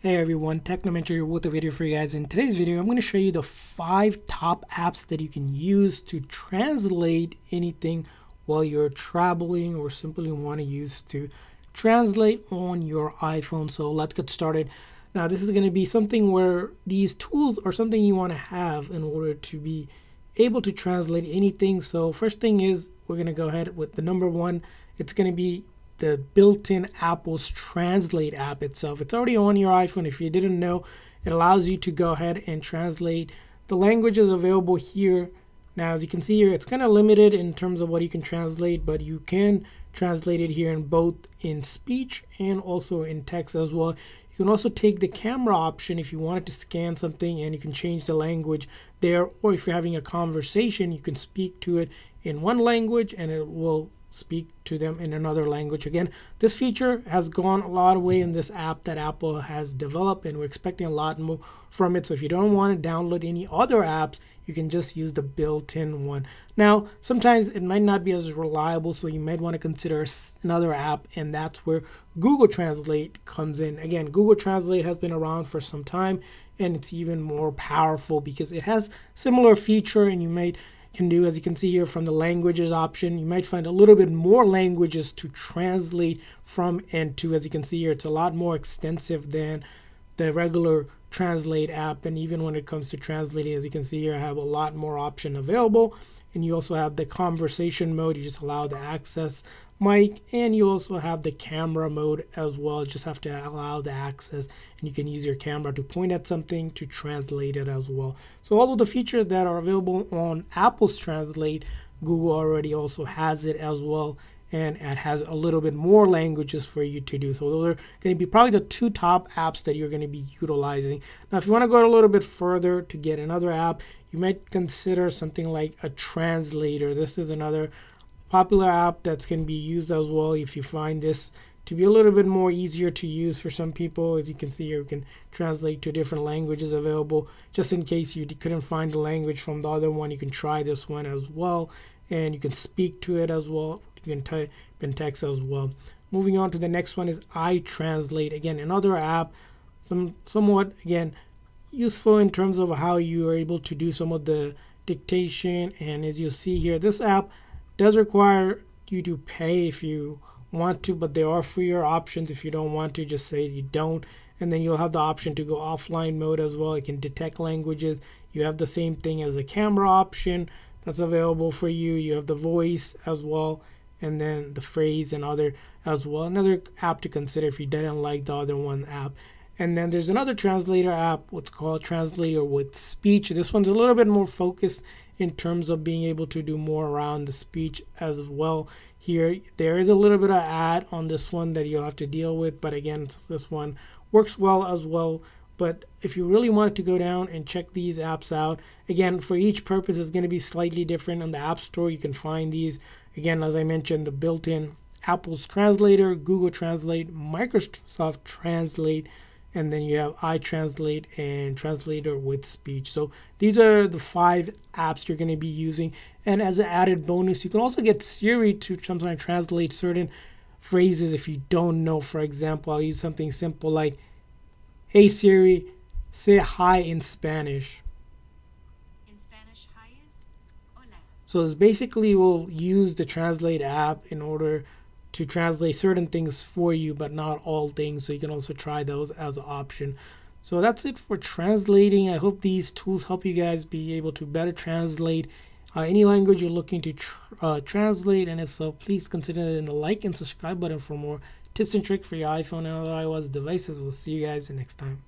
Hey everyone, Technomentary here with a video for you guys. In today's video, I'm going to show you the five top apps that you can use to translate anything while you're traveling or simply want to use to translate on your iPhone. So let's get started. Now this is going to be something where these tools are something you want to have in order to be able to translate anything. So first thing is we're going to go ahead with the number one. It's going to be the built-in Apple's Translate app itself. It's already on your iPhone. If you didn't know, it allows you to go ahead and translate the languages available here. Now, as you can see here, it's kind of limited in terms of what you can translate, but you can translate it here in both in speech and also in text as well. You can also take the camera option if you wanted to scan something and you can change the language there, or if you're having a conversation, you can speak to it in one language and it will speak to them in another language. Again, this feature has gone a lot of way in this app that Apple has developed, and we're expecting a lot more from it. So if you don't want to download any other apps, you can just use the built-in one. Now, sometimes it might not be as reliable, so you might want to consider another app, and that's where Google Translate comes in. Again, Google Translate has been around for some time, and it's even more powerful because it has similar feature, and you might can do. As you can see here from the languages option you might find a little bit more languages to translate from and to. As you can see here it's a lot more extensive than the regular translate app. And even when it comes to translating as you can see here I have a lot more option available. And you also have the conversation mode. You just allow the access mic and you also have the camera mode as well. You just have to allow the access and you can use your camera to point at something to translate it as well. So all of the features that are available on apple's translate google already also has it as well and it has a little bit more languages for you to do. So those are going to be probably the two top apps that you're going to be utilizing. Now if you want to go a little bit further to get another app you might consider something like a translator. This is another popular app that can be used as well if you find this to be a little bit more easier to use for some people. As you can see here we can translate to different languages available. Just in case you couldn't find the language from the other one you can try this one as well. And you can speak to it as well. You can type in text as well. Moving on to the next one is iTranslate. Again another app some somewhat again useful in terms of how you are able to do some of the dictation. And as you see here this app does require you to pay if you want to, but there are freer options if you don't want to. Just say you don't, and then you'll have the option to go offline mode as well. It can detect languages. You have the same thing as the camera option that's available for you. You have the voice as well, and then the phrase and other as well. Another app to consider if you didn't like the other one app. And then there's another translator app, what's called Translator with Speech. This one's a little bit more focused in terms of being able to do more around the speech as well. Here, there is a little bit of ad on this one that you'll have to deal with, but again, this one works well as well. But if you really wanted to go down and check these apps out, again, for each purpose, it's going to be slightly different. On the App Store, you can find these. Again, as I mentioned, the built-in Apple's Translator, Google Translate, Microsoft Translate, and then you have iTranslate and Translator with Speech. So these are the five apps you're going to be using. And as an added bonus, you can also get Siri to sometimes translate certain phrases if you don't know. For example, I'll use something simple like, "Hey Siri, say hi in Spanish." In Spanish, hi is hola. So it's basically we'll use the Translate app in order to translate certain things for you, but not all things. So you can also try those as an option. So that's it for translating. I hope these tools help you guys be able to better translate uh, any language you're looking to tr uh, translate. And if so, please consider hitting the like and subscribe button for more tips and tricks for your iPhone and other iOS devices. We'll see you guys next time.